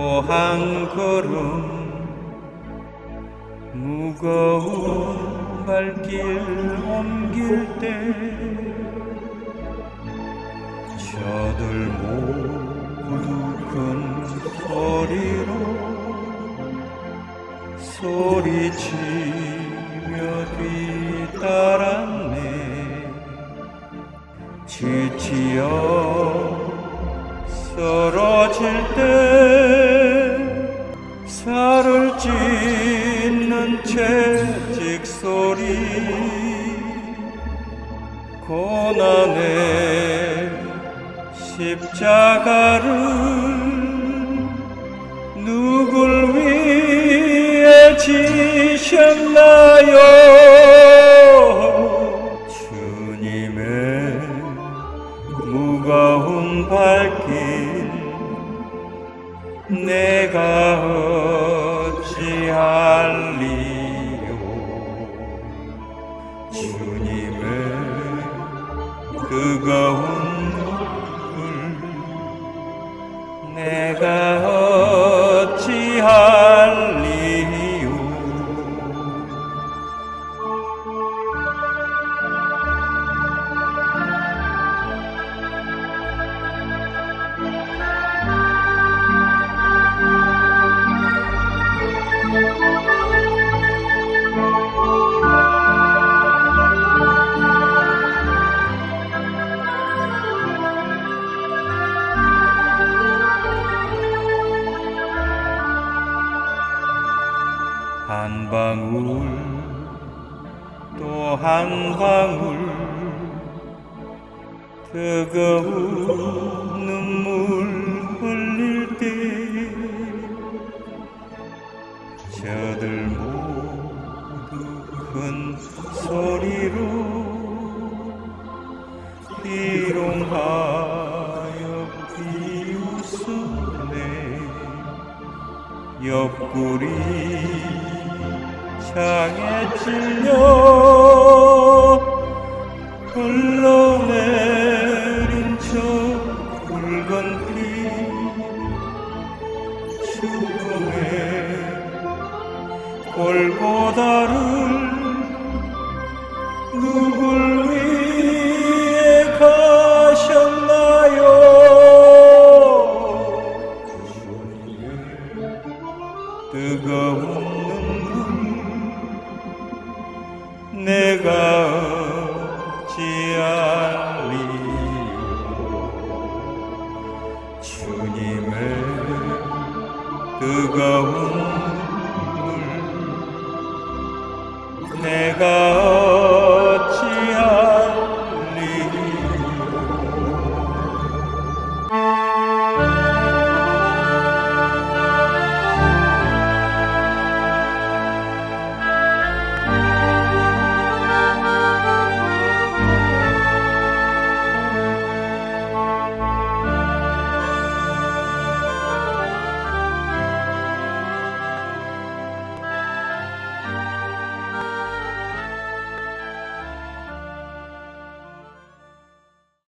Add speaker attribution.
Speaker 1: 또한 걸음 무거운 발길 옮길 때 저들 모두 큰 소리로 소리치며 뒤따랐네. 지치어 쓰러질 때 살을 찢는 채찍 소리. 고난의 십자가를 누굴 위해 지셨나요? 주님의 무거운 발길 내가 어찌할리 방울 또 한 방울. 뜨거운 눈물 흘릴 때 저들 모두 큰 소리로 비롱하여 비웃었네 옆구리 창에 찔려 흘러내린 저 붉은 피 죽음의 골고다를 누굴 위해 가셨나요? 주님의 뜨거운 내가 어찌할리요 주님의 뜨거운 눈물 내가